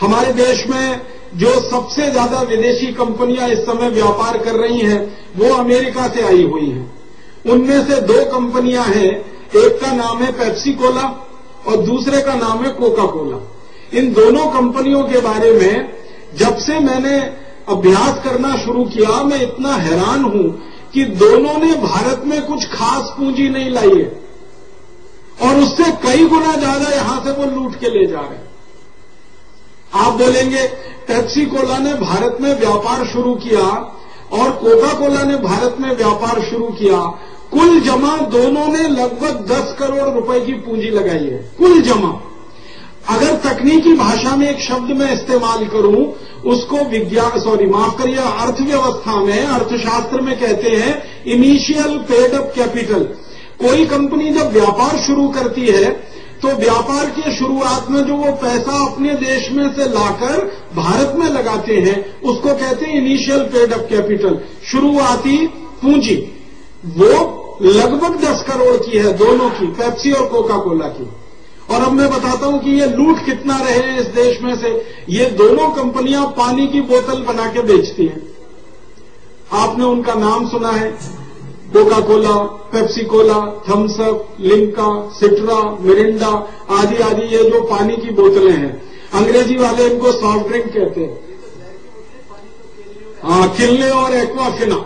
हमारे देश में जो सबसे ज़्यादा विदेशी कंपनियाँ इस समय व्यापार कर रही हैं, वो अमेरिका से आई हुई हैं। उनमें से दो कंपनियाँ हैं, एक का नाम है पेप्सी कोला और दूसरे का नाम है कोका कोला इन दोनों कंपनियों के बारे में जब से मैंने अभ्यास करना शुरू किया, मैं इतना हैरान हूँ कि दोनों ने भारत में कुछ खास पूंजी नहीं लाई है। और उससे कई गुना ज़्यादा यहाँ से वो लूट के ले जा रहे हैं। आप बोलेंगे पेप्सी कोला ने भारत में व्यापार शुरू किया और कोका कोला ने भारत में व्यापार शुरू किया। कुल जमा दोनों ने लगभग 10 करोड़ रुपए की पूंजी लगाई है। कुल जमा। अगर तकनीकी भाषा में एक शब्द में इस्तेमाल करूँ, उसको विज्ञान सॉरी माफ़ करिए, अर्थव्यवस्था में, अर्थशास्त्र में कहते हैं इनिशियल पेड अप कैपिटल कोई कंपनी जब व्यापार शुरू करती है तो व्यापार की शुरुआत में जो वो पैसा अपने देश में से लाकर भारत में लगाते हैं, उसको कहते हैं इनिशियल पेड अप कैपिटल शुरुआती पूंजी। वो लगभग दस करोड़ की है, दोनों की पेप्सी और कोका कोला की। और अब मैं बताता हूँ कि ये लूट कितना रहे इस देश में से। ये दोनों कंपनियाँ पानी की बोतल बना के बेचती हैं। आपने उनका नाम सुना है। Coca Cola Pepsi Cola Thums Up Limca Citra Mirinda आदि आदि, ये जो पानी की बोतलें हैं। अंग्रेज़ी वाले इनको सॉफ्ट ड्रिंक कहते हैं। हाँ किल्ले और एक्वाफिना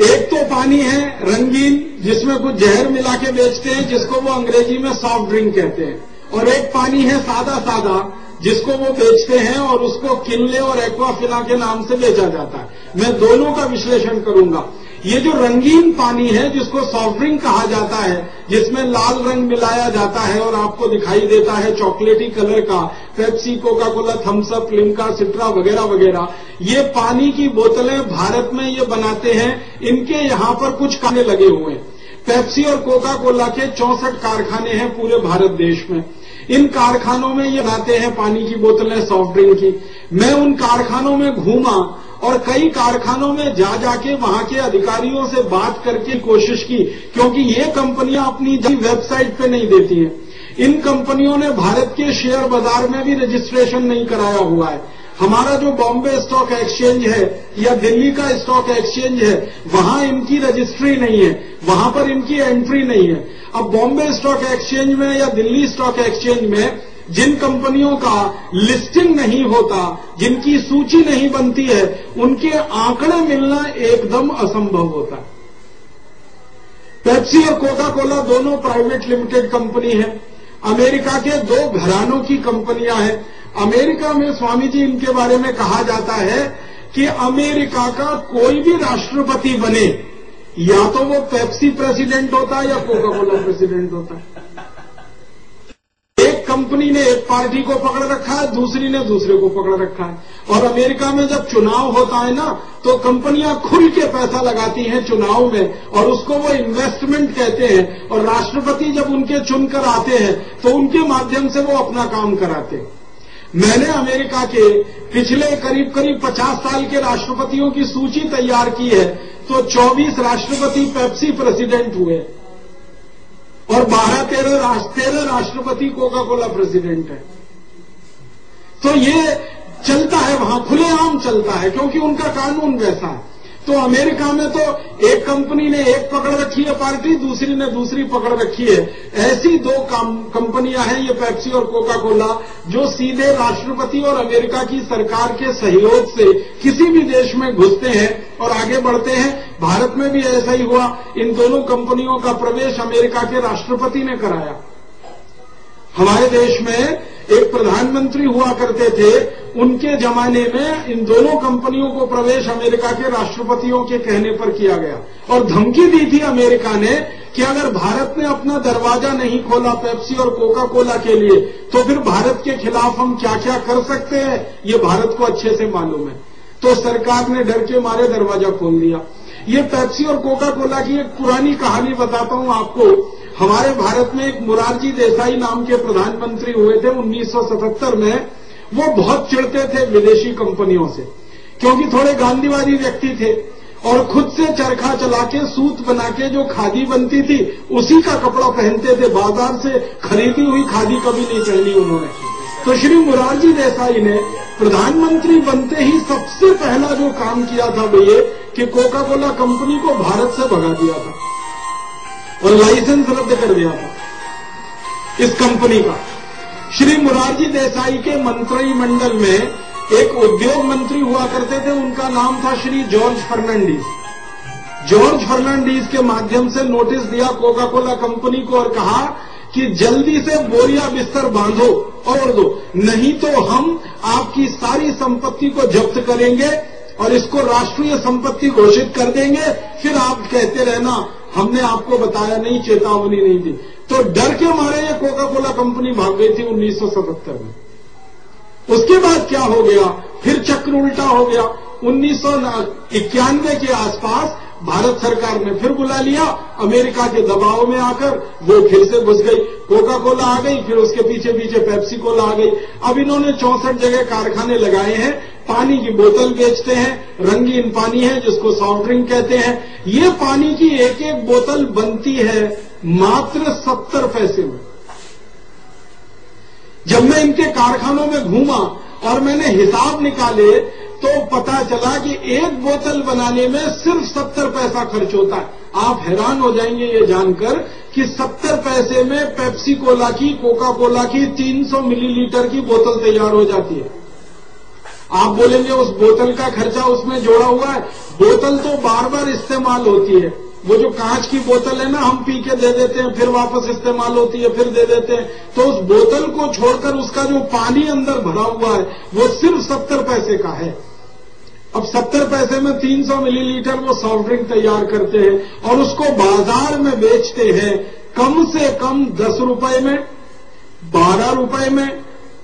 एक तो पानी है, रंगीन, जिसमें कुछ जहर मिला के बेचते हैं, जिसको वो अंग्रेज़ी में सॉफ्ट ड्रिंक कहते हैं। और एक पानी है सादा सादा, जिसको वो बेचते हैं और उसको किल्ले और एक्वाफिना के नाम से बेचा जाता है। मैं दोनों का विश्लेषण करूँगा। ये जो रंगीन पानी है, जिसको सॉफ्ट ड्रिंक कहा जाता है, जिसमें लाल रंग मिलाया जाता है और आपको दिखाई देता है चॉकलेटी कलर का Pepsi Coca Cola Thums Up Limca Citra वगैरह वगैरह। ये पानी की बोतलें भारत में ये बनाते हैं, इनके यहाँ पर कुछ कारखाने लगे हुए हैं। पेप्सी और कोका कोला के चौसठ कारखाने हैं पूरे भारत देश में। इन कारखानों में ये बनाते हैं पानी की बोतलें सॉफ्ट ड्रिंक की। मैं उन कारखानों में घूमा और कई कारखानों में जा जाके वहाँ के अधिकारियों से बात करके कोशिश की, क्योंकि ये कंपनियाँ अपनी वेबसाइट पे नहीं देती हैं। इन कंपनियों ने भारत के शेयर बाज़ार में भी रजिस्ट्रेशन नहीं कराया हुआ है। हमारा जो बॉम्बे स्टॉक एक्सचेंज है, या दिल्ली का स्टॉक एक्सचेंज है, वहाँ इनकी रजिस्ट्री नहीं है। वहाँ पर इनकी एंट्री नहीं है। अब बॉम्बे स्टॉक एक्सचेंज में या दिल्ली स्टॉक एक्सचेंज में जिन कंपनियों का लिस्टिंग नहीं होता, जिनकी सूची नहीं बनती है, उनके आंकड़े मिलना एकदम असंभव होता है। पेप्सी और कोका कोला दोनों प्राइवेट लिमिटेड कंपनी है। अमेरिका के दो घरानों की कंपनियाँ हैं। अमेरिका में स्वामी जी इनके बारे में कहा जाता है कि अमेरिका का कोई भी राष्ट्रपति बने, या तो वो पेप्सी प्रेसिडेंट होता है या कोका कोला प्रेसिडेंट होता है। कंपनी ने एक पार्टी को पकड़ रखा है, दूसरी ने दूसरे को पकड़ रखा है। और अमेरिका में जब चुनाव होता है ना तो कंपनियाँ खुल के पैसा लगाती हैं चुनाव में, और उसको वो इन्वेस्टमेंट कहते हैं। और राष्ट्रपति जब उनके चुनकर आते हैं तो उनके माध्यम से वो अपना काम कराते हैं। मैंने अमेरिका के पिछले करीब करीब 50 साल के राष्ट्रपतियों की सूची तैयार की है तो 24 राष्ट्रपति पेप्सी प्रेसिडेंट हुए। और 12 तेरह तेरह राष्ट्रपति कोका कोला प्रेसिडेंट है। तो ये चलता है, वहाँ खुलेआम चलता है, क्योंकि उनका कानून वैसा है। तो अमेरिका में तो एक कंपनी ने एक पकड़ रखी है पार्टी, दूसरी ने दूसरी पकड़ रखी है। ऐसी दो कंपनियाँ हैं ये पेप्सी और कोका कोला जो सीधे राष्ट्रपति और अमेरिका की सरकार के सहयोग से किसी भी देश में घुसते हैं और आगे बढ़ते हैं। भारत में भी ऐसा ही हुआ। इन दोनों कंपनियों का प्रवेश अमेरिका के राष्ट्रपति ने कराया। हमारे देश में एक प्रधानमंत्री हुआ करते थे, उनके जमाने में इन दोनों कंपनियों को प्रवेश अमेरिका के राष्ट्रपतियों के कहने पर किया गया। और धमकी दी थी अमेरिका ने कि अगर भारत ने अपना दरवाज़ा नहीं खोला पेप्सी और कोका कोला के लिए तो फिर भारत के खिलाफ हम क्या क्या कर सकते हैं? ये भारत को अच्छे से मालूम है। तो सरकार ने डर के मारे दरवाज़ा खोल दिया। ये पेप्सी और कोका कोला की एक पुरानी कहानी बताता हूँ आपको। हमारे भारत में एक मुरारजी देसाई नाम के प्रधानमंत्री हुए थे 1977 में। वो बहुत चिड़ते थे विदेशी कंपनियों से, क्योंकि थोड़े गांधीवादी व्यक्ति थे और खुद से चरखा चला के सूत बना के जो खादी बनती थी, उसी का कपड़ा पहनते थे। बाज़ार से खरीदी हुई खादी कभी नहीं पहनी उन्होंने। तो श्री मुरारजी देसाई ने प्रधानमंत्री बनते ही सबसे पहला जो काम किया था वो ये कि कोका कोला कंपनी को भारत से भगा दिया था। और लाइसेंस रद्द कर दिया था इस कंपनी का। श्री मुरारजी देसाई के मंत्रिमंडल में एक उद्योग मंत्री हुआ करते थे। उनका नाम था श्री जॉर्ज फर्नांडिस जॉर्ज फर्नांडीज के माध्यम से नोटिस दिया कोका कोला कंपनी को और कहा कि जल्दी से बोरिया बिस्तर बांधो और दो। नहीं तो हम आपकी सारी संपत्ति को जब्त करेंगे और इसको राष्ट्रीय संपत्ति घोषित कर देंगे। फिर आप कहते रहना हमने आपको बताया नहीं, चेतावनी नहीं दी। तो डर के मारे ये कोका कोला कंपनी भाग गई थी 1977 में। उसके बाद क्या हो गया? फिर चक्र उल्टा हो गया। उन्नीस सौ इक्यानवे के आसपास भारत सरकार ने फिर बुला लिया, अमेरिका के दबाव में आकर वो फिर से घुस गई। कोका कोला आ गई, फिर उसके पीछे पीछे पेप्सी कोला आ गई। अब इन्होंने चौसठ जगह कारखाने लगाए हैं, पानी की बोतल बेचते हैं, रंगीन पानी है, जिसको सॉफ्ट ड्रिंक कहते हैं। ये पानी की एक एक बोतल बनती है मात्र सत्तर पैसे में। जब मैं इनके कारखानों में घूमा और मैंने हिसाब निकाले तो पता चला कि एक बोतल बनाने में सिर्फ़ सत्तर पैसा खर्च होता है। आप हैरान हो जाएँगे ये जानकर कि सत्तर पैसे में पेप्सी कोला की कोका कोला की 300 मिलीलीटर की बोतल तैयार हो जाती है। आप बोलेंगे, उस बोतल का खर्चा उसमें जोड़ा हुआ है। बोतल तो बार बार इस्तेमाल होती है। वो जो कांच की बोतल है ना, हम पी के दे देते हैं, फिर वापस इस्तेमाल होती है, फिर दे देते हैं। तो उस बोतल को छोड़कर उसका जो पानी अंदर भरा हुआ है, वो सिर्फ़ सत्तर पैसे का है। अब सत्तर पैसे में 300 मिलीलीटर वो सॉफ्ट ड्रिंक तैयार करते हैं और उसको बाज़ार में बेचते हैं, कम से कम दस रुपए में, बारह रुपए में,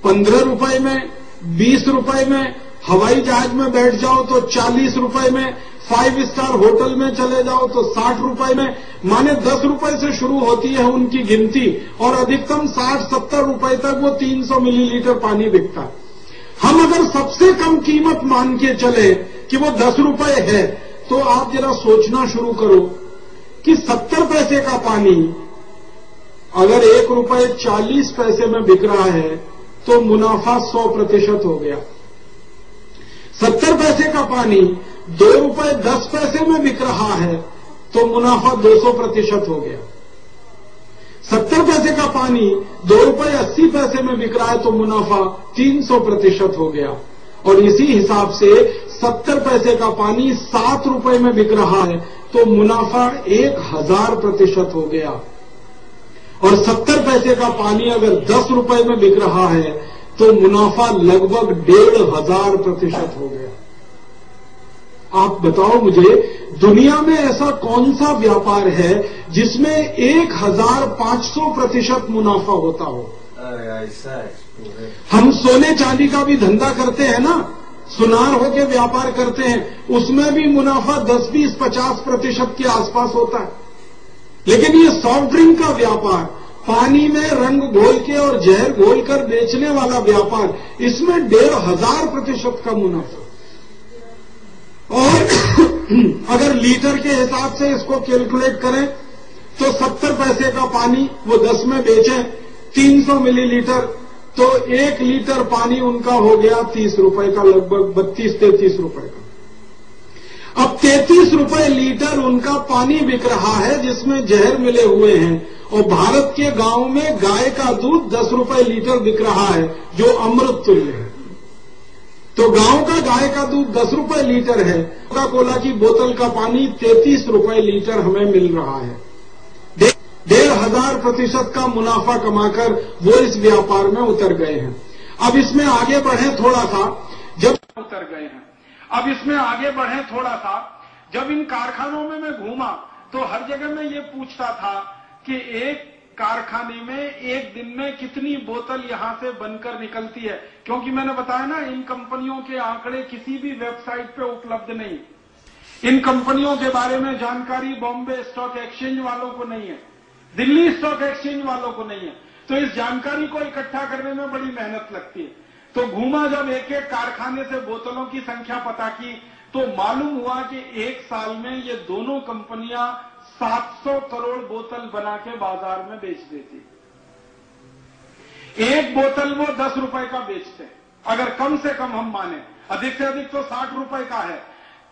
पंद्रह रुपए में, बीस रुपए में, हवाई जहाज़ में बैठ जाओ तो चालीस रुपए में फाइव स्टार होटल में चले जाओ तो साठ रुपए में, माने दस रुपए से शुरू होती है उनकी गिनती और अधिकतम साठ सत्तर रुपए तक वो तीन सौ मिलीलीटर पानी बिकता है। हम अगर सबसे कम कीमत मान के चले कि वो दस रुपए है तो आप जरा सोचना शुरू करो कि सत्तर पैसे का पानी, अगर एक रुपए चालीस पैसे में बिक रहा है तो मुनाफा सौ प्रतिशत हो गया। सत्तर पैसे का पानी दो रुपए दस पैसे में बिक रहा है तो मुनाफा दो सौ प्रतिशत हो गया। सत्तर पैसे का पानी, दो रुपए अस्सी पैसे में बिक रहा है तो मुनाफा तीन सौ प्रतिशत हो गया। और इसी हिसाब से सत्तर पैसे का पानी सात रुपए में बिक रहा है तो मुनाफा एक हज़ार प्रतिशत हो गया। और सत्तर पैसे का पानी अगर दस रुपए में बिक रहा है तो मुनाफा लगभग डेढ़ हज़ार प्रतिशत हो गया। आप बताओ मुझे दुनिया में ऐसा कौन सा व्यापार है जिसमें एक हज़ार पाँच सौ प्रतिशत मुनाफा होता हो? ऐसा है। हम सोने चांदी का भी धंधा करते हैं ना? सुनार होके व्यापार करते हैं उसमें भी मुनाफा दस बीस पचास प्रतिशत के आसपास होता है। लेकिन ये सॉफ्ट ड्रिंक का व्यापार पानी में रंग घोल के और जहर घोल कर बेचने वाला व्यापार इसमें डेढ़ हज़ार प्रतिशत का मुनाफा। और अगर लीटर के हिसाब से इसको कैलकुलेट करें तो सत्तर पैसे का पानी वो दस में बेचें, तीन सौ मिलीलीटर तो एक लीटर पानी उनका हो गया तीस रुपए का, लगभग बत्तीस तैतीस रुपए का। अब तैतीस रुपए लीटर उनका पानी बिक रहा है, जिसमें जहर मिले हुए हैं, और भारत के गाँव में गाय का दूध दस रुपए लीटर बिक रहा है, जो अमृत तुल्य है। तो गाँव का गाय का दूध दस रुपए लीटर है। कोका कोला की बोतल का पानी तैतीस रुपए लीटर हमें मिल रहा है। डेढ़ हज़ार प्रतिशत का मुनाफा कमाकर वो इस व्यापार में उतर गए हैं। अब इसमें आगे बढ़े थोड़ा सा, जब उतर गए हैं। अब इसमें आगे बढ़े थोड़ा सा, जब इन कारखानों में मैं घूमा तो हर जगह मैं ये पूछता था कि एक कारखाने में एक दिन में कितनी बोतल यहाँ से बनकर निकलती है? क्योंकि मैंने बताया ना, इन कंपनियों के आंकड़े किसी भी वेबसाइट पे उपलब्ध नहीं। इन कंपनियों के बारे में जानकारी बॉम्बे स्टॉक एक्सचेंज वालों को नहीं है। दिल्ली स्टॉक एक्सचेंज वालों को नहीं है। तो इस जानकारी को इकट्ठा करने में बड़ी मेहनत लगती है। तो घूमा जब एक एक कारखाने से बोतलों की संख्या पता की तो मालूम हुआ कि एक साल में ये दोनों कंपनियाँ 700 करोड़ बोतल बना के बाज़ार में बेच देती। एक बोतल वो दस रुपए का बेचते हैं। अगर कम से कम हम माने, अधिक से अधिक तो साठ रुपए का है।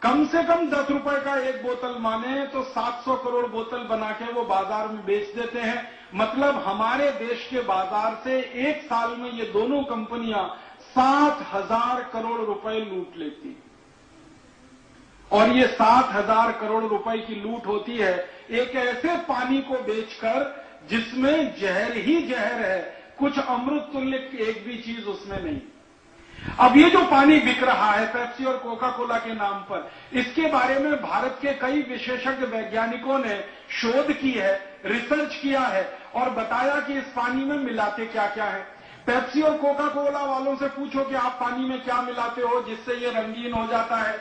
कम से कम दस रुपए का एक बोतल माने तो 700 करोड़ बोतल बना के वो बाज़ार में बेच देते हैं। मतलब हमारे देश के बाज़ार से एक साल में ये दोनों कंपनियाँ सात हज़ार करोड़ रुपए लूट लेती। और ये सात हज़ार करोड़ रुपए की लूट होती है। एक ऐसे पानी को बेचकर जिसमें जहर ही जहर है, कुछ अमृत तुल्य एक भी चीज़ उसमें नहीं। अब ये जो पानी बिक रहा है पेप्सी और कोका कोला के नाम पर, इसके बारे में भारत के कई विशेषज्ञ वैज्ञानिकों ने शोध की है, रिसर्च किया है और बताया कि इस पानी में मिलाते क्या क्या है। पेप्सी और कोका कोला वालों से पूछो कि आप पानी में क्या मिलाते हो, जिससे ये रंगीन हो जाता है।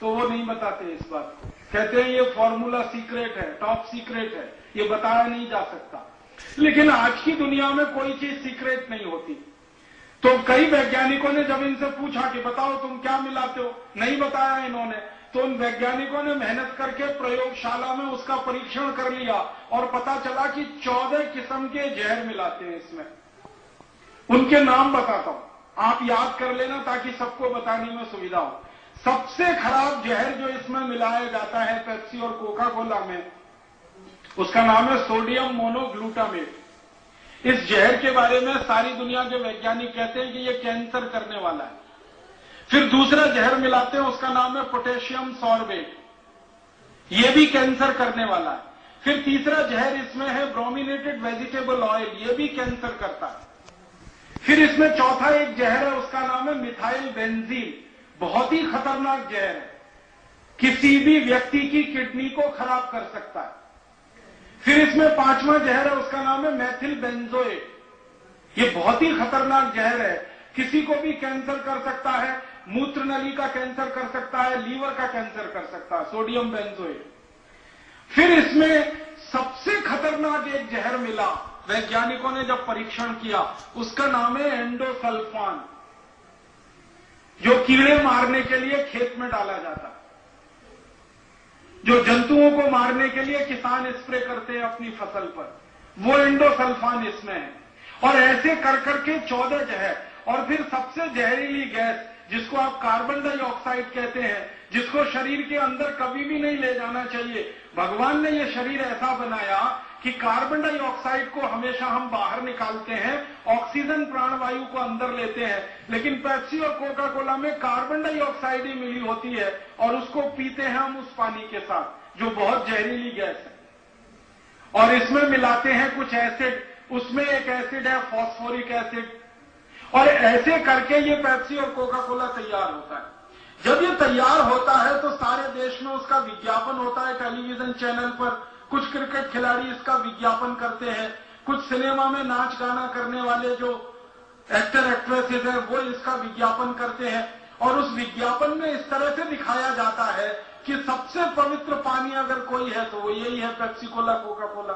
तो वो नहीं बताते इस बात को। कहते हैं ये फॉर्मूला सीक्रेट है टॉप सीक्रेट है, ये बताया नहीं जा सकता। लेकिन आज की दुनिया में कोई चीज़ सीक्रेट नहीं होती। तो कई वैज्ञानिकों ने जब इनसे पूछा कि बताओ तुम क्या मिलाते हो? नहीं बताया इन्होंने। तो उन वैज्ञानिकों ने मेहनत करके प्रयोगशाला में उसका परीक्षण कर लिया और पता चला कि चौदह किस्म के जहर मिलाते हैं इसमें। उनके नाम बताता हूँ। आप याद कर लेना ताकि सबको बताने में सुविधा हो। सबसे खराब जहर जो इसमें मिलाया जाता है पेप्सी और कोका कोला में, उसका नाम है सोडियम मोनोग्लूटामेट। इस जहर के बारे में सारी दुनिया के वैज्ञानिक कहते हैं कि यह कैंसर करने वाला है। फिर दूसरा जहर मिलाते हैं, उसका नाम है पोटेशियम सॉर्बेट। यह भी कैंसर करने वाला है। फिर तीसरा जहर इसमें है ब्रोमिनेटेड वेजिटेबल ऑयल यह भी कैंसर करता है। फिर इसमें चौथा एक जहर है, उसका नाम है मिथाइल बेंजीन। बहुत ही खतरनाक जहर है। किसी भी व्यक्ति की किडनी को खराब कर सकता है। फिर इसमें पांचवा जहर है, उसका नाम है मैथिल बेंजोएट ये बहुत ही खतरनाक जहर है। किसी को भी कैंसर कर सकता है मूत्र नली का कैंसर कर सकता है, लीवर का कैंसर कर सकता है, सोडियम बेंजोएट फिर इसमें सबसे खतरनाक एक जहर मिला, वैज्ञानिकों ने जब परीक्षण किया, उसका नाम है एंडोसल्फान जो कीड़े मारने के लिए खेत में डाला जाता है। जो जंतुओं को मारने के लिए किसान स्प्रे करते हैं अपनी फ़सल पर। वो एंडोसल्फान इसमें है। और ऐसे कर करके चौदह जहर, और फिर सबसे जहरीली गैस, जिसको आप कार्बन डाइऑक्साइड कहते हैं, जिसको शरीर के अंदर कभी भी नहीं ले जाना चाहिए। भगवान ने ये शरीर ऐसा बनाया कि कार्बन डाइऑक्साइड को हमेशा हम बाहर निकालते हैं ऑक्सीजन प्राणवायु को अंदर लेते हैं। लेकिन पेप्सी और कोका कोला में कार्बन डाइऑक्साइड ही मिली होती है और उसको पीते हैं हम उस पानी के साथ, जो बहुत जहरीली गैस है। और इसमें मिलाते हैं कुछ एसिड उसमें एक एसिड है फॉस्फोरिक एसिड और ऐसे करके ये पेप्सी और कोका कोला तैयार होता है। जब ये तैयार होता है तो सारे देश में उसका विज्ञापन होता है टेलीविज़न चैनल पर। कुछ क्रिकेट खिलाड़ी इसका विज्ञापन करते हैं। कुछ सिनेमा में नाच गाना करने वाले जो एक्टर, एक्ट्रेसेस हैं, वो इसका विज्ञापन करते हैं। और उस विज्ञापन में इस तरह से दिखाया जाता है कि सबसे पवित्र पानी अगर कोई है तो वो यही है पेप्सी कोला कोका कोला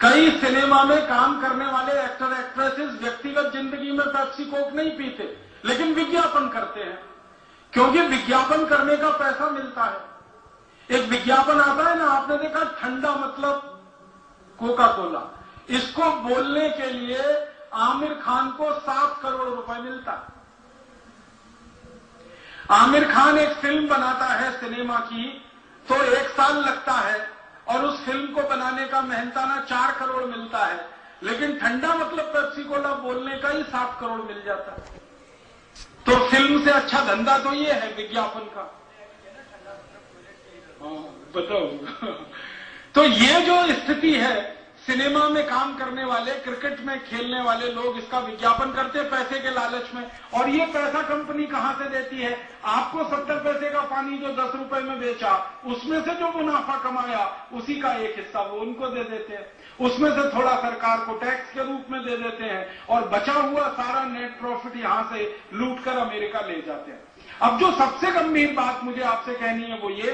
कई सिनेमा में काम करने वाले एक्टर, एक्ट्रेसेस व्यक्तिगत ज़िंदगी में पेप्सी कोक नहीं पीते, लेकिन विज्ञापन करते हैं। क्योंकि विज्ञापन करने का पैसा मिलता है। एक विज्ञापन आता है ना, आपने देखा ठंडा मतलब कोका कोला इसको बोलने के लिए आमिर खान को सात करोड़ रुपए मिलता। आमिर खान एक फ़िल्म बनाता है सिनेमा की तो एक साल लगता है, और उस फ़िल्म को बनाने का मेहनताना चार करोड़ मिलता है। लेकिन ठंडा मतलब पेप्सी कोला बोलने का ही सात करोड़ मिल जाता। है तो फ़िल्म से अच्छा धंधा तो ये है विज्ञापन का। बताओ। तो ये जो स्थिति है, सिनेमा में काम करने वाले, क्रिकेट में खेलने वाले लोग इसका विज्ञापन करते हैं पैसे के लालच में। और ये पैसा कंपनी कहाँ से देती है? आपको सत्तर पैसे का पानी जो दस रुपए में बेचा, उसमें से जो मुनाफा कमाया, उसी का एक हिस्सा वो उनको दे देते हैं। उसमें से थोड़ा सरकार को टैक्स के रूप में दे देते हैं और बचा हुआ सारा नेट प्रॉफिट यहाँ से लूट कर अमेरिका ले जाते हैं। अब जो सबसे गंभीर बात मुझे आपसे कहनी है वो ये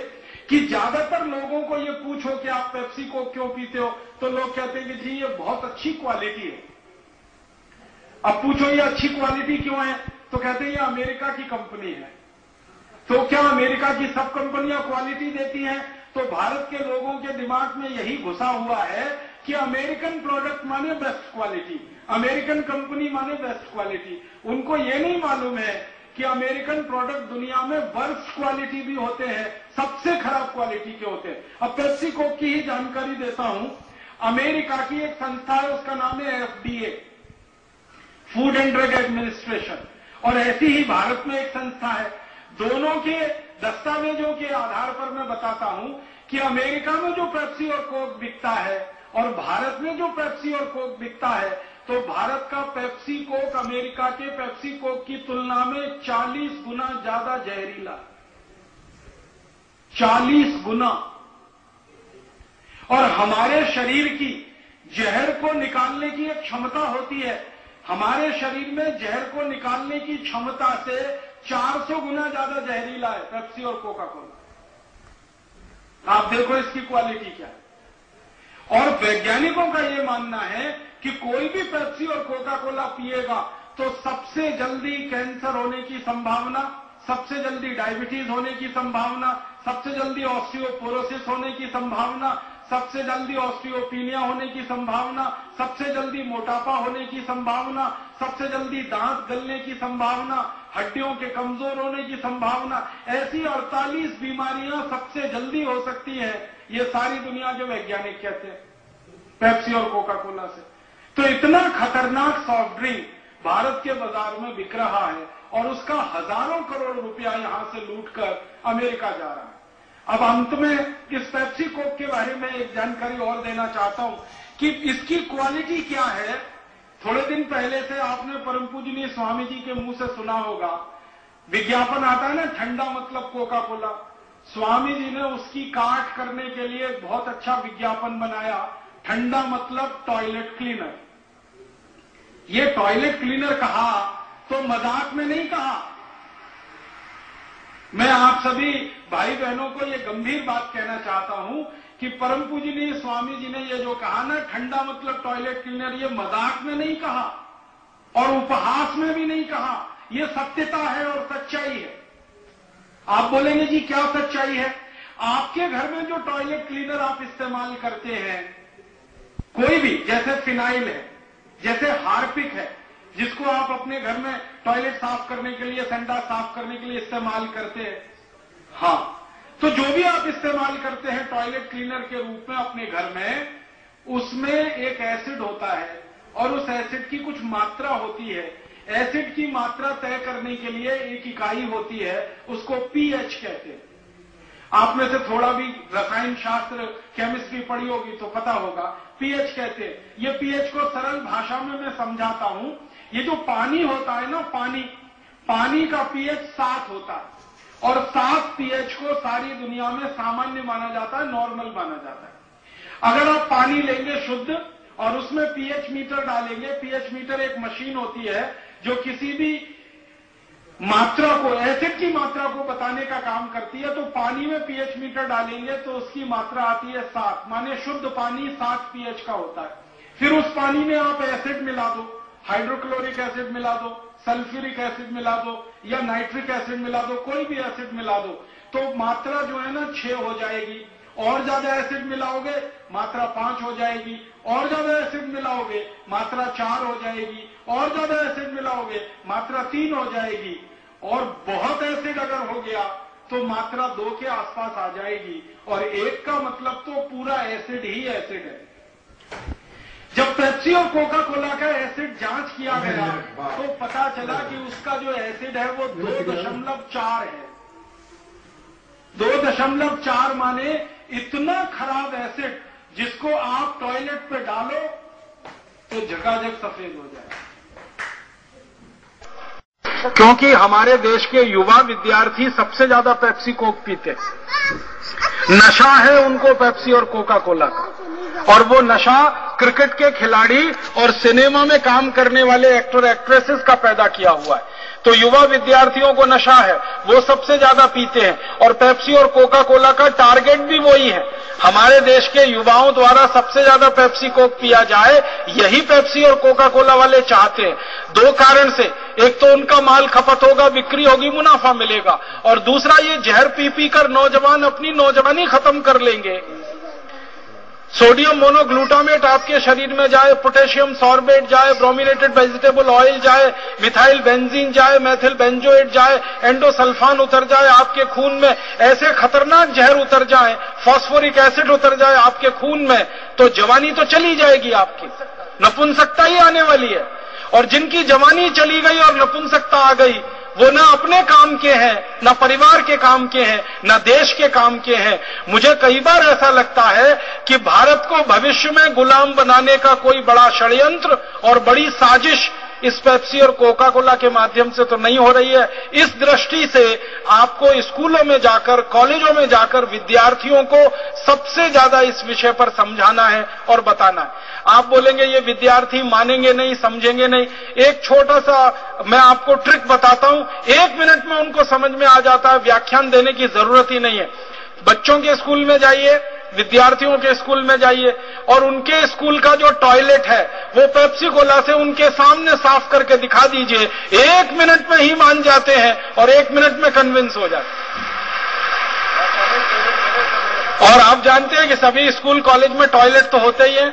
कि ज़्यादातर लोगों को ये पूछो कि आप पेप्सी को क्यों पीते हो? तो लोग कहते हैं कि जी, ये बहुत अच्छी क्वालिटी है। अब पूछो, ये अच्छी क्वालिटी क्यों है? तो कहते हैं, ये अमेरिका की कंपनी है। तो क्या अमेरिका की सब कंपनियाँ क्वालिटी देती हैं? तो भारत के लोगों के दिमाग में यही घुसा हुआ है कि अमेरिकन प्रोडक्ट माने बेस्ट क्वालिटी। अमेरिकन कंपनी माने बेस्ट क्वालिटी। उनको ये नहीं मालूम है कि अमेरिकन प्रोडक्ट दुनिया में वर्स्ट क्वालिटी भी होते हैं सबसे खराब क्वालिटी के होते हैं। अब पेप्सी कोक की ही जानकारी देता हूँ। अमेरिका की एक संस्था है, उसका नाम है FDA food and drug administration और ऐसी ही भारत में एक संस्था है। दोनों के दस्तावेजों के आधार पर मैं बताता हूँ कि अमेरिका में जो पेप्सी और कोक बिकता है और भारत में जो पेप्सी और कोक बिकता है तो भारत का पेप्सी कोक अमेरिका के पेप्सी कोक की तुलना में 40 गुना ज़्यादा जहरीला 40 गुना। और हमारे शरीर की जहर को निकालने की एक क्षमता होती है। हमारे शरीर में जहर को निकालने की क्षमता से 400 गुना ज़्यादा जहरीला है, पेप्सी और कोका कोला आप देखो इसकी क्वालिटी क्या है। और वैज्ञानिकों का यह मानना है कि कोई भी पेप्सी और कोका कोला पिएगा तो सबसे जल्दी कैंसर होने की संभावना, सबसे जल्दी डायबिटीज़ होने की संभावना सबसे जल्दी ऑस्टियोपोरोसिस होने की संभावना, सबसे जल्दी ऑस्टियोपीनिया होने की संभावना, सबसे जल्दी मोटापा होने की संभावना, सबसे जल्दी दांत गलने की संभावना, हड्डियों के कमज़ोर होने की संभावना, ऐसी 48 बीमारियाँ सबसे जल्दी हो सकती है। ये सारी दुनिया के वैज्ञानिक कहते हैं, पेप्सी और कोका कोला से। तो इतना खतरनाक सॉफ्ट ड्रिंक भारत के बाज़ार में बिक रहा है और उसका हज़ारों करोड़ रुपया यहाँ से लूटकर अमेरिका जा रहा है। अब अंत में इस पेप्सी कोक के बारे में एक जानकारी और देना चाहता हूँ कि इसकी क्वालिटी क्या है। थोड़े दिन पहले से आपने परम पूजनीय स्वामी जी के मुँह से सुना होगा। विज्ञापन आता है ना, ठंडा मतलब कोका कोला स्वामी जी ने उसकी काट करने के लिए बहुत अच्छा विज्ञापन बनाया। ठंडा मतलब टॉयलेट क्लीनर ये टॉयलेट क्लीनर कहा तो मज़ाक में नहीं कहा। मैं आप सभी भाई बहनों को ये गंभीर बात कहना चाहता हूँ कि परम पूजनीय स्वामी जी ने ये जो कहा ना, ठंडा मतलब टॉयलेट क्लीनर ये मज़ाक में नहीं कहा और उपहास में भी नहीं कहा। ये सत्यता है और सच्चाई है। आप बोलेंगे, जी, क्या सच्चाई है? आपके घर में जो टॉयलेट क्लीनर आप इस्तेमाल करते हैं, कोई भी, जैसे फिनाइल है, जैसे हार्पिक है जिसको आप अपने घर में टॉयलेट साफ़ करने के लिए संडा साफ़ करने के लिए इस्तेमाल करते हैं। हाँ तो जो भी आप इस्तेमाल करते हैं टॉयलेट क्लीनर के रूप में अपने घर में, उसमें एक एसिड होता है और उस एसिड की कुछ मात्रा होती है। एसिड की मात्रा तय करने के लिए एक इकाई होती है, उसको पीएच कहते हैं। आप में से थोड़ा भी रसायन शास्त्र केमिस्ट्री पढ़ी होगी तो पता होगा। पीएच कहते हैं। ये पीएच को सरल भाषा में मैं समझाता हूँ। ये जो पानी होता है ना, पानी पानी का पीएच सात होता है। और सात पीएच को सारी दुनिया में सामान्य माना जाता है, नॉर्मल माना जाता है। अगर आप पानी लेंगे शुद्ध, और उसमें पीएच मीटर डालेंगे, पीएच मीटर एक मशीन होती है, जो किसी भी मात्रा को एसिड की मात्रा को बताने का काम करती है तो पानी में पीएच मीटर डालेंगे तो उसकी मात्रा आती है सात। माने शुद्ध पानी सात पीएच का होता है। फिर उस पानी में आप एसिड मिला दो। हाइड्रोक्लोरिक एसिड मिला दो, सल्फ्यूरिक एसिड मिला दो, या नाइट्रिक एसिड मिला दो, कोई भी एसिड मिला दो तो मात्रा जो है ना छह हो जाएगी। और ज़्यादा एसिड मिलाओगे, मात्रा पाँच हो जाएगी। और ज़्यादा एसिड मिलाओगे, मात्रा चार हो जाएगी। और ज़्यादा एसिड मिलाओगे, मात्रा तीन हो जाएगी। और बहुत एसिड अगर हो गया तो मात्रा दो के आसपास आ जाएगी। और एक का मतलब तो पूरा एसिड ही एसिड है। जब पेप्सी और कोका कोला का एसिड जाँच किया गया तो पता चला कि उसका जो एसिड है वो दो दशमलव चार है। दो दशमलव चार माने इतना खराब एसिड जिसको आप टॉयलेट पे डालो तो झकाझक सफ़ेद हो जाए। क्योंकि हमारे देश के युवा विद्यार्थी सबसे ज़्यादा पेप्सी कोक पीते नशा है उनको पेप्सी और कोका कोला का और वो नशा क्रिकेट के खिलाड़ी और सिनेमा में काम करने वाले एक्टर, एक्ट्रेसेस का पैदा किया हुआ है। तो युवा विद्यार्थियों को नशा है, वो सबसे ज़्यादा पीते हैं। और पेप्सी और कोका कोला का टारगेट भी वही है। हमारे देश के युवाओं द्वारा सबसे ज़्यादा पेप्सी कोक पिया जाए, यही पेप्सी और कोका कोला वाले चाहते हैं। दो कारण से। एक तो उनका माल खपत होगा, बिक्री होगी, मुनाफा मिलेगा। और दूसरा, ये जहर पी पी कर नौजवान अपनी नौजवानी खत्म कर लेंगे। सोडियम मोनोग्लूटामेट आपके शरीर में जाए, पोटेशियम सॉर्बेट जाए, ब्रोमिनेटेड वेजिटेबल ऑयल जाए, मिथाइल बेंजीन जाए मैथिल बेंजोएट जाए, एंडोसल्फान उतर जाए आपके खून में, ऐसे खतरनाक जहर उतर जाए, फॉस्फोरिक एसिड उतर जाए आपके खून में तो जवानी तो चली जाएगी आपकी। नपुंसकता ही आने वाली है। और जिनकी जवानी चली गई और नपुंसकता आ गई वो ना अपने काम के हैं, ना परिवार के काम के हैं, ना देश के काम के हैं। मुझे कई बार ऐसा लगता है कि भारत को भविष्य में गुलाम बनाने का कोई बड़ा षड्यंत्र और बड़ी साजिश इस और कोका कोला के माध्यम से तो नहीं हो रही है। इस दृष्टि से आपको स्कूलों में जाकर, कॉलेजों में जाकर विद्यार्थियों को सबसे ज़्यादा इस विषय पर समझाना है और बताना है। आप बोलेंगे, ये विद्यार्थी मानेंगे नहीं, समझेंगे नहीं। एक छोटा सा मैं आपको ट्रिक बताता हूँ। एक मिनट में उनको समझ में आ जाता है, व्याख्यान देने की ज़रूरत ही नहीं है। बच्चों के स्कूल में जाइए विद्यार्थियों के स्कूल में जाइए और उनके स्कूल का जो टॉयलेट है, वो पेप्सी कोला से उनके सामने साफ़ करके दिखा दीजिए। एक मिनट में ही मान जाते हैं और एक मिनट में कन्विंस हो जाते और आप जानते हैं कि सभी स्कूल कॉलेज में टॉयलेट तो होते ही हैं।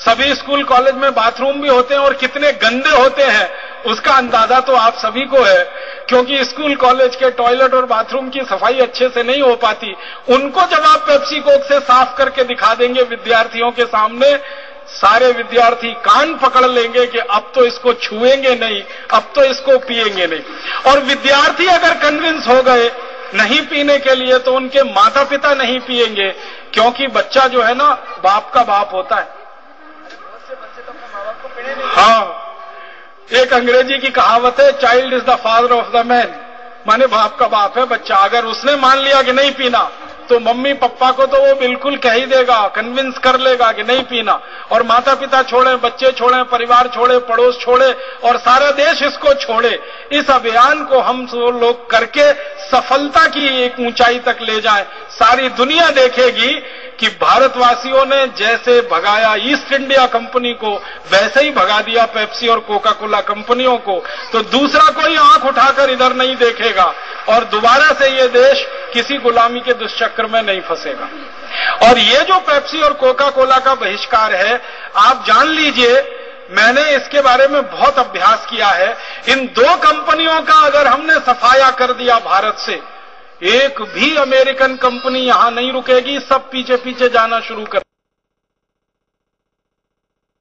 सभी स्कूल कॉलेज में बाथरूम भी होते हैं और कितने गंदे होते हैं, उसका अंदाज़ा तो आप सभी को है। क्योंकि स्कूल कॉलेज के टॉयलेट और बाथरूम की सफ़ाई अच्छे से नहीं हो पाती उनको जब आप पेप्सी कोक से साफ़ करके दिखा देंगे विद्यार्थियों के सामने सारे विद्यार्थी कान पकड़ लेंगे कि अब तो इसको छुएँगे नहीं अब तो इसको पिएँगे नहीं। और विद्यार्थी अगर कन्विंस हो गए नहीं पीने के लिए तो उनके माता पिता नहीं पिएँगे क्योंकि बच्चा जो है ना बाप का बाप होता है। हाँ। एक अंग्रेज़ी की कहावत है child is the father of the man माने बाप का बाप है, बच्चा। अगर उसने मान लिया कि नहीं पीना तो मम्मी पप्पा को तो वो बिल्कुल कह ही देगा कन्विंस कर लेगा कि नहीं पीना। और माता पिता छोड़े, बच्चे छोड़े, परिवार छोड़े, पड़ोस छोड़े, और सारा देश इसको छोड़े। इस अभियान को हम लोग करके सफलता की एक ऊंचाई तक ले जाए। सारी दुनिया देखेगी कि भारतवासियों ने जैसे भगाया ईस्ट इंडिया कंपनी को, वैसे ही भगा दिया पेप्सी और कोका कोला कंपनियों को। तो दूसरा कोई आँख उठाकर इधर नहीं देखेगा। और दोबारा से ये देश किसी गुलामी के दुष्चक्र में नहीं फंसेगा। और ये जो पेप्सी और कोका कोला का बहिष्कार है, आप जान लीजिए, मैंने इसके बारे में बहुत अभ्यास किया है। इन दो कंपनियों का अगर हमने सफाया कर दिया भारत से, एक भी अमेरिकन कंपनी यहाँ नहीं रुकेगी, सब पीछे पीछे जाना शुरू कर